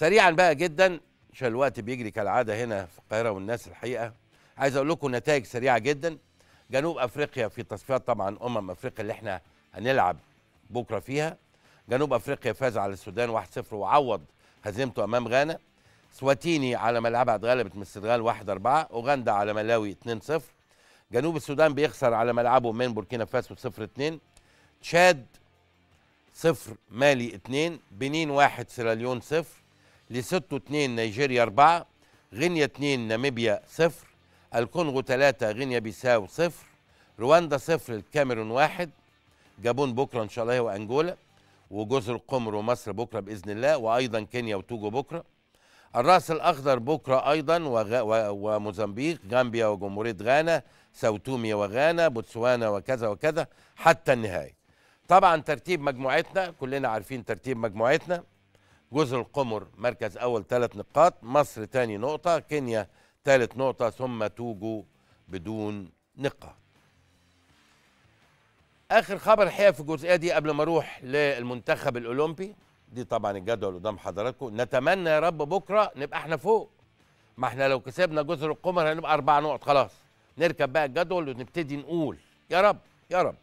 سريعا بقى جدا عشان الوقت بيجري كالعادة هنا في القاهرة والناس الحقيقة. عايز أقول لكم نتائج سريعة جدا. جنوب أفريقيا في تصفيات طبعا أمم أفريقيا اللي إحنا هنلعب بكرة فيها. جنوب أفريقيا فاز على السودان 1-0 وعوض هزيمته أمام غانا. سواتيني على ملعبها اتغلبت من السنغال 1-4 أوغندا على ملاوي 2-0 جنوب السودان بيخسر على ملعبه من بوركينا فاسو 0-2 تشاد 0 مالي 2 بنين 1 سيراليون 0 ليسوتو 2 نيجيريا 4 غينيا 2 ناميبيا 0 الكونغو 3 غينيا بيساو 0 رواندا 0 الكاميرون 1 جابون بكرة إن شاء الله هو انجولا وجزر القمر ومصر بكرة بإذن الله وأيضا كينيا وتوجو بكرة. الرأس الأخضر بكرة أيضا. وموزمبيق غامبيا وجمهورية غانا ساوتوميا وغانا بوتسوانا وكذا وكذا حتى النهايه طبعا ترتيب مجموعتنا كلنا عارفين ترتيب مجموعتنا. جزر القمر مركز أول ثلاث نقاط مصر ثاني نقطة كينيا ثالث نقطة ثم توجو بدون نقاط. آخر خبر الحقيقة في الجزئيه دي قبل ما أروح للمنتخب الأولمبي. دي طبعا الجدول قدام حضراتكم. نتمنى يا رب بكرة نبقى إحنا فوق. ما إحنا لو كسبنا جزر القمر هنبقى أربع نقط خلاص. نركب بقى الجدول ونبتدي نقول. يا رب يا رب.